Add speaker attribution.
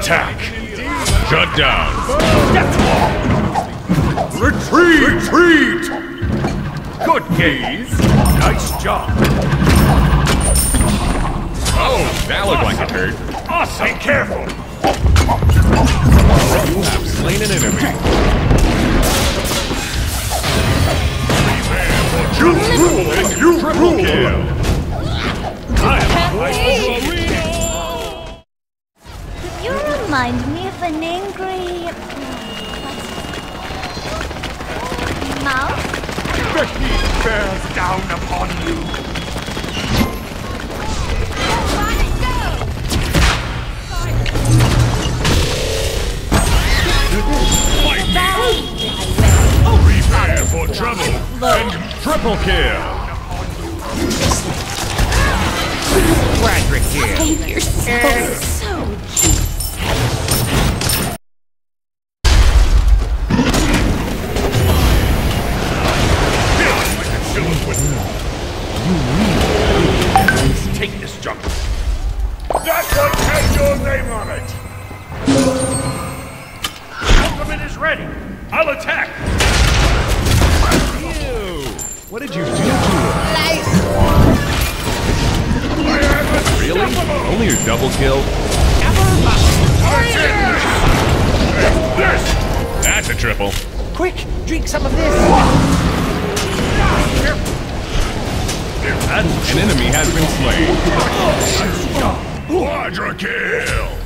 Speaker 1: Attack! Shut down!
Speaker 2: Retreat! Retreat! Good gaze. Nice job.
Speaker 1: Oh, that looked like it hurt.
Speaker 2: Awesome. Be careful.
Speaker 1: You have slain an enemy.
Speaker 2: You rule. You
Speaker 1: Triple
Speaker 2: rule.
Speaker 1: kill.
Speaker 3: An angry... Uh, Mouse?
Speaker 2: The heat bears down upon you.
Speaker 1: Prepare for trouble. And triple kill.
Speaker 3: Save yourself. So
Speaker 2: Take this junk. That one has your name on it. Ultimate is ready. I'll attack.
Speaker 1: What did you do to her? Really? Only your double kill?
Speaker 2: This.
Speaker 1: That's a triple.
Speaker 4: Quick, drink some of this.
Speaker 1: An enemy has been slain.
Speaker 2: Quadra kill.